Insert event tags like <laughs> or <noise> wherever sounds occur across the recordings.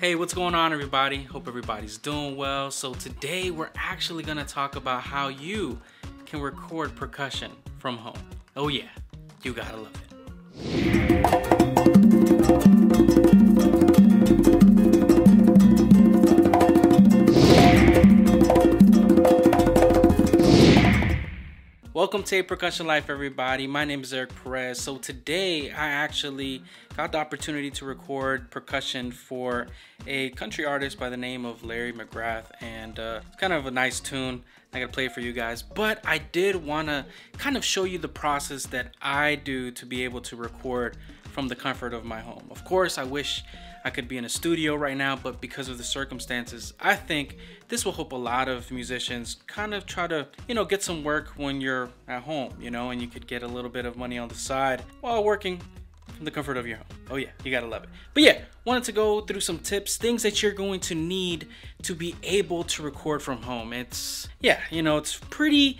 Hey, what's going on, everybody? Hope everybody's doing well. So, today we're actually to talk about how you can record percussion from home. Oh, yeah, you gotta love it. Welcome to A Percussion Life, everybody. My name is Eric Perez. So today I actually got the opportunity to record percussion for a country artist by the name of Larry McGrath, and uh, it's kind of a nice tune. I gotta play it for you guys, but I did wanna kind of show you the process that I do to be able to record from the comfort of my home. Of course, I wish I could be in a studio right now, but because of the circumstances, I think this will help a lot of musicians kind of try to, you know, get some work when you're at home, you know, and you could get a little bit of money on the side while working from the comfort of your home. Oh yeah, you gotta love it. But yeah, wanted to go through some tips, things that you're going to need to be able to record from home. It's yeah, you know, it's pretty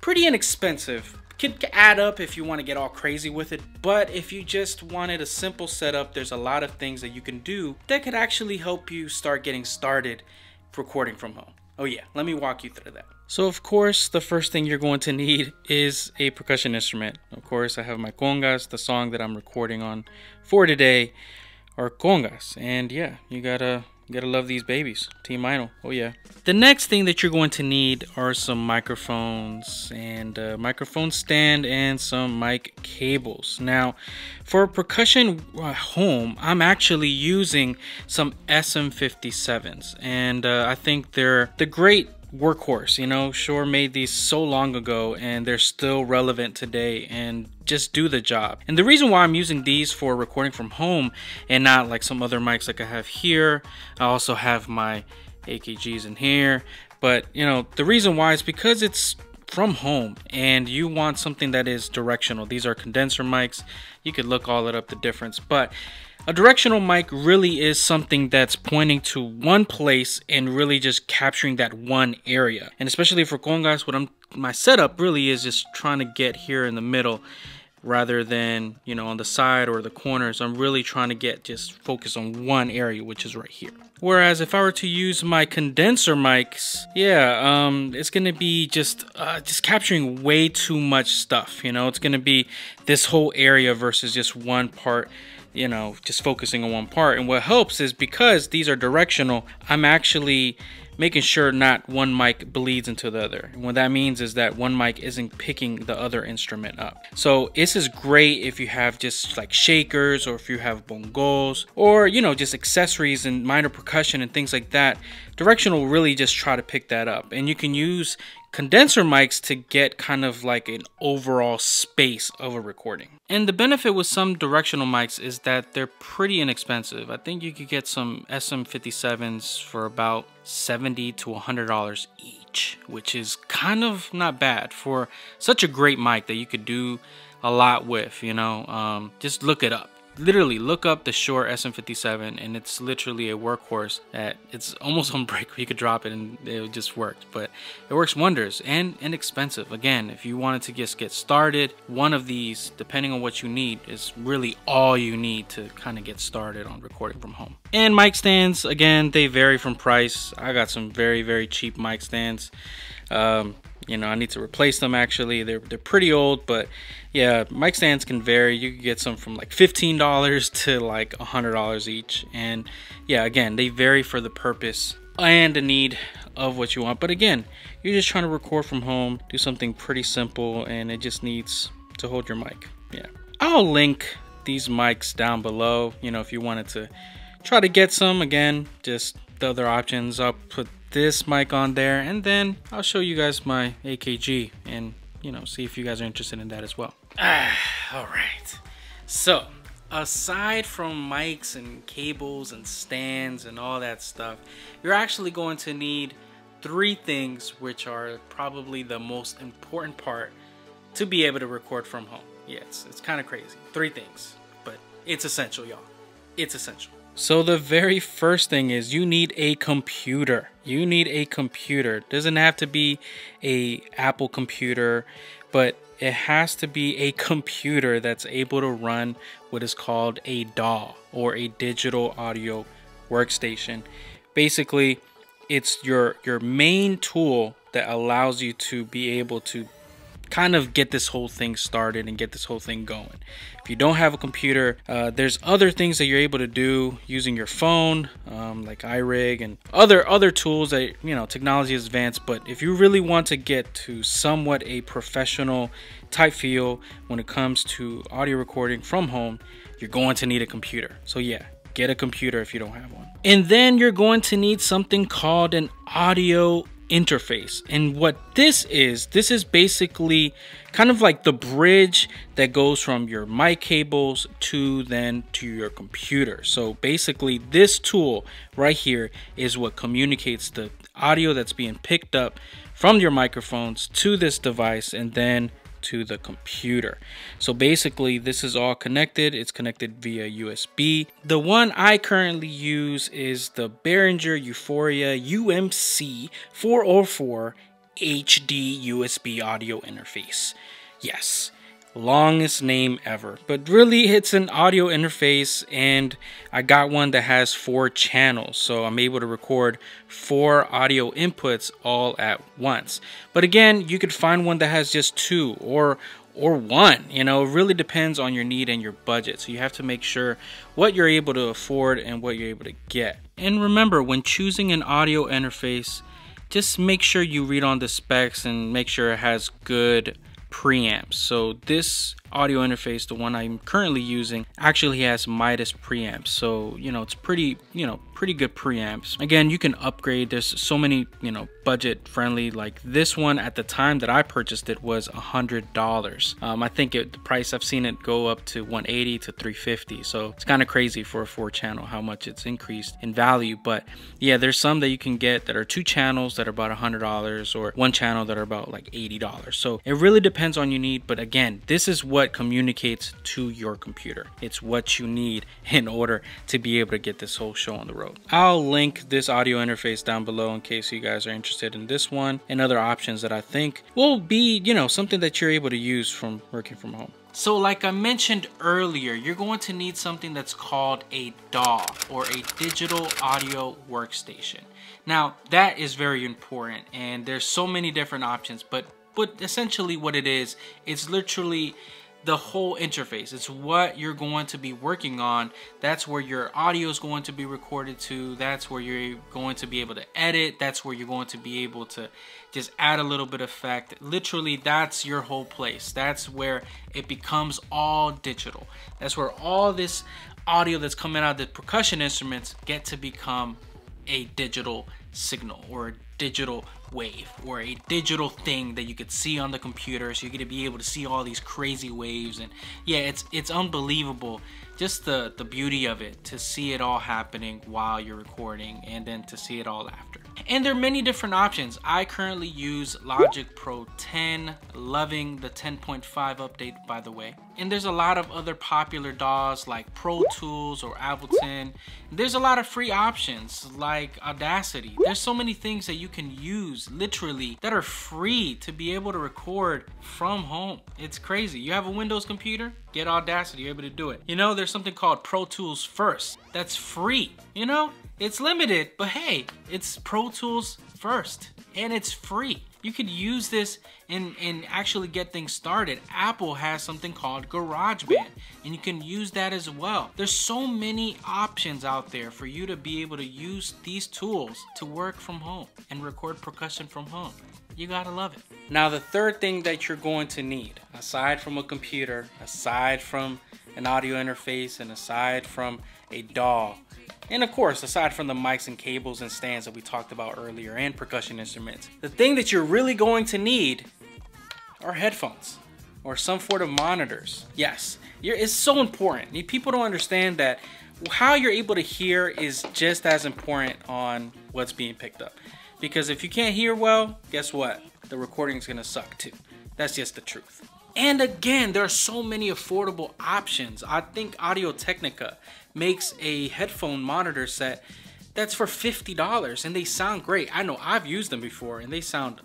pretty inexpensive. Could add up if you want to get all crazy with it, but if you just wanted a simple setup, there's a lot of things that you can do that could actually help you start getting started recording from home. Oh yeah, let me walk you through that. So of course, the first thing you're going to need is a percussion instrument. Of course, I have my congas, the song that I'm recording on for today are congas. And yeah, you gotta gotta love these babies. Team Mino. Oh yeah. The next thing that you're going to need are some microphones and a microphone stand and some mic cables. Now, for percussion at home, I'm actually using some SM57s, and uh, I think they're the great workhorse. You know, Shure made these so long ago and they're still relevant today and just do the job. And the reason why I'm using these for recording from home and not like some other mics like I have here, I also have my AKGs in here. But, you know, the reason why is because it's from home and you want something that is directional. These are condenser mics. You could look all it up the difference, but a directional mic really is something that's pointing to one place and really just capturing that one area. And especially for congas, what I'm my setup really is just trying to get here in the middle rather than, you know, on the side or the corners. I'm really trying to get just focus on one area, which is right here. Whereas if I were to use my condenser mics, yeah, um, it's gonna be just uh, just capturing way too much stuff. You know, it's gonna be this whole area versus just one part you know, just focusing on one part. And what helps is because these are directional, I'm actually making sure not one mic bleeds into the other. And what that means is that one mic isn't picking the other instrument up. So this is great if you have just like shakers or if you have bongos or, you know, just accessories and minor percussion and things like that. Directional really just try to pick that up. And you can use condenser mics to get kind of like an overall space of a recording. And the benefit with some directional mics is that they're pretty inexpensive. I think you could get some SM57s for about 70 to $100 each, which is kind of not bad for such a great mic that you could do a lot with, you know. Um, just look it up literally look up the Shure SM57 and it's literally a workhorse that it's almost <laughs> on break You could drop it and it just worked, but it works wonders and inexpensive. Again, if you wanted to just get started, one of these, depending on what you need, is really all you need to kind of get started on recording from home. And mic stands, again, they vary from price. I got some very, very cheap mic stands. Um, you know, I need to replace them actually. They're, they're pretty old, but yeah, mic stands can vary. You can get some from like $15 to like $100 each. And yeah, again, they vary for the purpose and the need of what you want. But again, you're just trying to record from home, do something pretty simple, and it just needs to hold your mic. Yeah. I'll link these mics down below, you know, if you wanted to try to get some. Again, just the other options. I'll put this mic on there and then I'll show you guys my AKG and you know see if you guys are interested in that as well. Ah, <sighs> all right. So aside from mics and cables and stands and all that stuff, you're actually going to need three things which are probably the most important part to be able to record from home. Yeah, it's, it's kind of crazy. Three things, but it's essential, y'all. It's essential. So the very first thing is you need a computer. You need a computer. It doesn't have to be a Apple computer, but it has to be a computer that's able to run what is called a DAW or a digital audio workstation. Basically, it's your your main tool that allows you to be able to kind of get this whole thing started and get this whole thing going. If you don't have a computer, uh, there's other things that you're able to do using your phone, um, like iRig and other other tools that you know technology is advanced. But if you really want to get to somewhat a professional type feel when it comes to audio recording from home, you're going to need a computer. So yeah, get a computer if you don't have one. And then you're going to need something called an audio interface. And what this is, this is basically kind of like the bridge that goes from your mic cables to then to your computer. So basically this tool right here is what communicates the audio that's being picked up from your microphones to this device and then to the computer. So basically this is all connected. It's connected via USB. The one I currently use is the Behringer U-Phoria UMC 404 HD USB audio interface. Yes, longest name ever. But really it's an audio interface and I got one that has four channels so I'm able to record four audio inputs all at once. But again you could find one that has just two or or one you know? Really depends on your need and your budget so you have to make sure what you're able to afford and what you're able to get. And remember when choosing an audio interface just make sure you read on the specs and make sure it has good preamps. So this audio interface, the one I'm currently using, actually has Midas preamps. So, you know, it's pretty, you know, pretty good preamps. Again, you can upgrade. There's so many, you know, budget friendly. Like this one at the time that I purchased it was a hundred dollars. Um, I think it, the price I've seen it go up to 180 to 350. So it's kind of crazy for a four channel how much it's increased in value. But yeah, there's some that you can get that are two channels that are about a hundred dollars or one channel that are about like eighty dollars. So it really depends on your need. But again, this is what communicates to your computer. It's what you need in order to be able to get this whole show on the I'll link this audio interface down below in case you guys are interested in this one and other options that I think will be, you know, something that you're able to use from working from home. So like I mentioned earlier, you're going to need something that's called a DAW or a digital audio workstation. Now that is very important and there's so many different options, but but essentially what it is, it's literally the whole interface. It's what you're going to be working on. That's where your audio is going to be recorded to. That's where you're going to be able to edit. That's where you're going to be able to just add a little bit of effect. Literally, that's your whole place. That's where it becomes all digital. That's where all this audio that's coming out of the percussion instruments get to become a digital signal or a digital wave or a digital thing that you could see on the computer so you're gonna be able to see all these crazy waves. And yeah it's it's unbelievable just the the beauty of it to see it all happening while you're recording and then to see it all after and there are many different options. I currently use Logic Pro 10, loving the 10.5 update by the way. And there's a lot of other popular DAWs like Pro Tools or Ableton. There's a lot of free options like Audacity. There's so many things that you can use literally that are free to be able to record from home. It's crazy. You have a Windows computer? Get Audacity, you're able to do it. You know, there's something called Pro Tools First. That's free, you know? It's limited, but hey, it's Pro Tools first and it's free. You could use this and, and actually get things started. Apple has something called GarageBand and you can use that as well. There's so many options out there for you to be able to use these tools to work from home and record percussion from home. You gotta love it. Now the third thing that you're going to need, aside from a computer, aside from an audio interface, and aside from a DAW, and of course, aside from the mics and cables and stands that we talked about earlier and percussion instruments, the thing that you're really going to need are headphones or some sort of monitors. Yes, it's so important. People don't understand that how you're able to hear is just as important on what's being picked up. Because if you can't hear well, guess what? The recording's gonna suck too. That's just the truth. And again, there are so many affordable options. I think Audio Technica makes a headphone monitor set that's for $50 and they sound great. I know I've used them before and they sound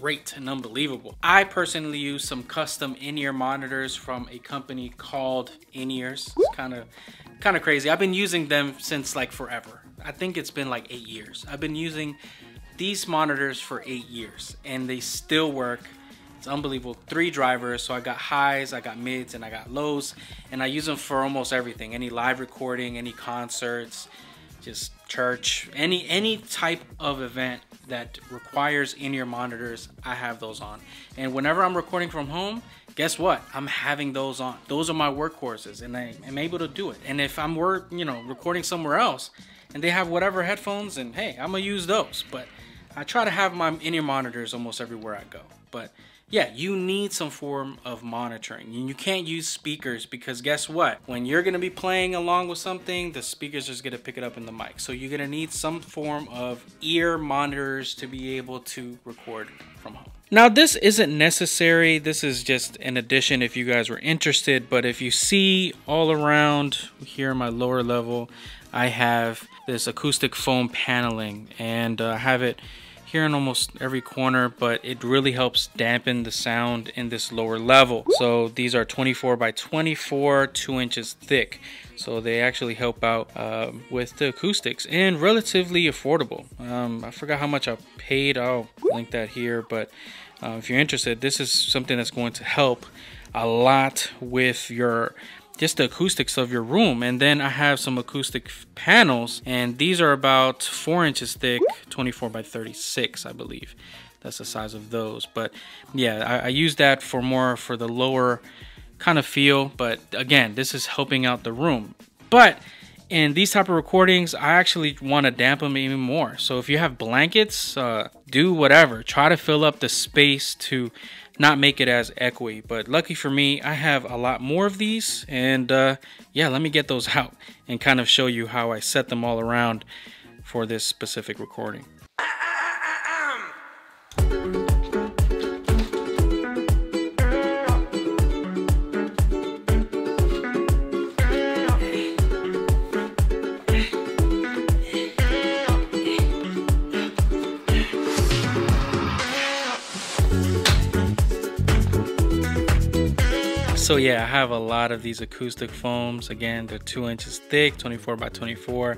great and unbelievable. I personally use some custom in-ear monitors from a company called InEarz. It's kind of kind of crazy. I've been using them since like forever. I think it's been like eight years. I've been using these monitors for eight years and they still work. It's unbelievable. Three drivers, so I got highs, I got mids, and I got lows, and I use them for almost everything. Any live recording, any concerts, just church, any any type of event that requires in-ear monitors, I have those on. And whenever I'm recording from home, guess what? I'm having those on. Those are my workhorses, and I am able to do it. And if I'm work, you know, recording somewhere else, and they have whatever headphones, and hey, I'm gonna use those. But I try to have my in-ear monitors almost everywhere I go. But yeah, you need some form of monitoring. And you can't use speakers because guess what? When you're gonna be playing along with something, the speaker's just gonna pick it up in the mic. So you're gonna need some form of ear monitors to be able to record from home. Now this isn't necessary, this is just an addition if you guys were interested, but if you see all around here in my lower level, I have this acoustic foam paneling and uh, I have it here in almost every corner, but it really helps dampen the sound in this lower level. So these are 24 by 24, two inches thick. So they actually help out uh, with the acoustics and relatively affordable. Um, I forgot how much I paid. I'll link that here, but uh, if you're interested, this is something that's going to help a lot with your just the acoustics of your room and then I have some acoustic panels and these are about four inches thick 24 by 36 I believe. That's the size of those but yeah I, I use that for more for the lower kind of feel but again this is helping out the room. But in these type of recordings I actually want to dampen them even more. So if you have blankets uh, do whatever. Try to fill up the space to not make it as echoey. But lucky for me, I have a lot more of these. And uh, yeah, let me get those <laughs> out and kind of show you how I set them all around for this specific recording. So yeah, I have a lot of these acoustic foams. Again, they're two inches thick, 24 by 24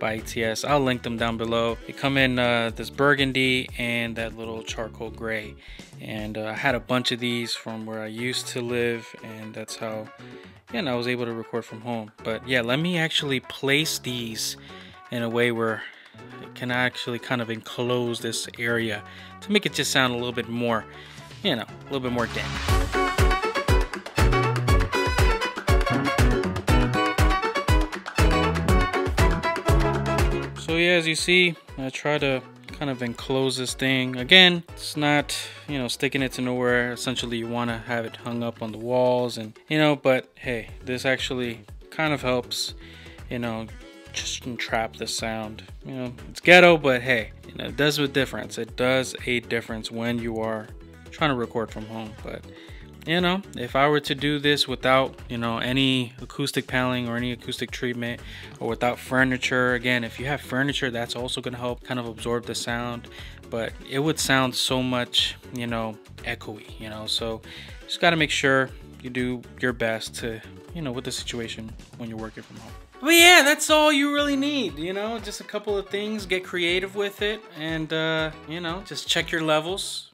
by ATS. I'll link them down below. They come in uh, this burgundy and that little charcoal gray. And uh, I had a bunch of these from where I used to live and that's how know, I was able to record from home. But yeah, let me actually place these in a way where it can actually kind of enclose this area to make it just sound a little bit more, you know, a little bit more damp. So yeah, as you see, I try to kind of enclose this thing. Again, it's not, you know, sticking it to nowhere. Essentially, you want to have it hung up on the walls and, you know, but hey, this actually kind of helps, you know, just trap the sound. You know, it's ghetto, but hey, you know, it does a difference. It does a difference when you are trying to record from home, but you know, if I were to do this without, you know, any acoustic paneling or any acoustic treatment or without furniture, again, if you have furniture, that's also going to help kind of absorb the sound, but it would sound so much, you know, echoey, you know, so just got to make sure you do your best to, you know, with the situation when you're working from home. But yeah, that's all you really need, you know, just a couple of things, get creative with it, and, uh, you know, just check your levels,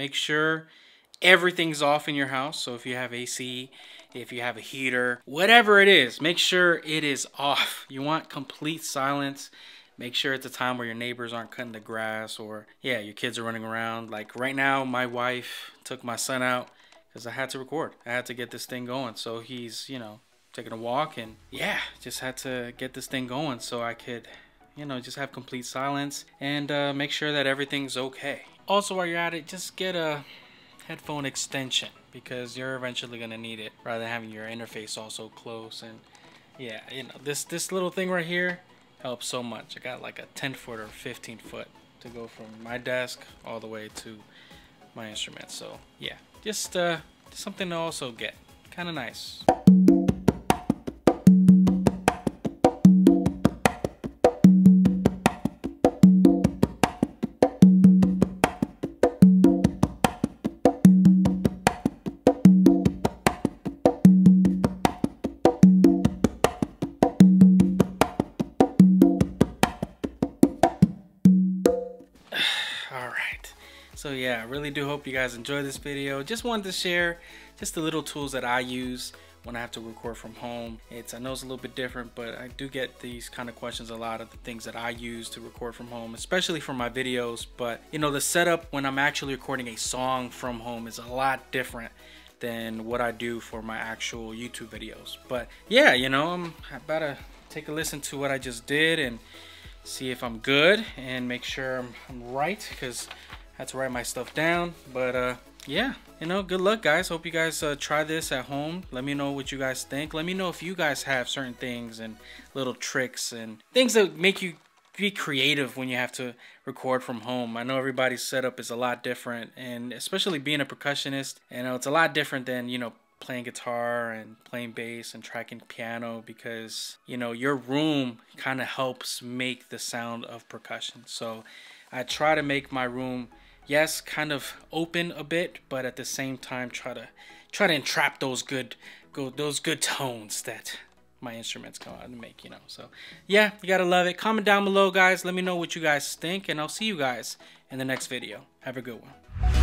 make sure everything's off in your house. So if you have AC, if you have a heater, whatever it is, make sure it is off. You want complete silence. Make sure it's a time where your neighbors aren't cutting the grass or, yeah, your kids are running around. Like right now, my wife took my son out because I had to record. I had to get this thing going. So he's, you know, taking a walk and, yeah, just had to get this thing going so I could, you know, just have complete silence and uh, make sure that everything's okay. Also, while you're at it, just get a headphone extension because you're eventually going to need it rather than having your interface also close and yeah you know this this little thing right here helps so much. I got like a 10 foot or 15 foot to go from my desk all the way to my instrument. So yeah just uh something to also get. Kind of nice So yeah, I really do hope you guys enjoy this video. Just wanted to share just the little tools that I use when I have to record from home. It's I know it's a little bit different, but I do get these kind of questions a lot of the things that I use to record from home, especially for my videos. But you know, the setup when I'm actually recording a song from home is a lot different than what I do for my actual YouTube videos. But yeah, you know, I'm about to take a listen to what I just did and see if I'm good and make sure I'm, I'm right because had to write my stuff down. But uh, yeah, you know, good luck, guys. Hope you guys uh, try this at home. Let me know what you guys think. Let me know if you guys have certain things and little tricks and things that make you be creative when you have to record from home. I know everybody's setup is a lot different, and especially being a percussionist, you know, it's a lot different than, you know, playing guitar and playing bass and tracking piano because, you know, your room kind of helps make the sound of percussion. So I try to make my room yes, kind of open a bit, but at the same time try to try to entrap those good go those good tones that my instruments come out and make, you know. So yeah, you gotta love it. Comment down below, guys. Let me know what you guys think, and I'll see you guys in the next video. Have a good one.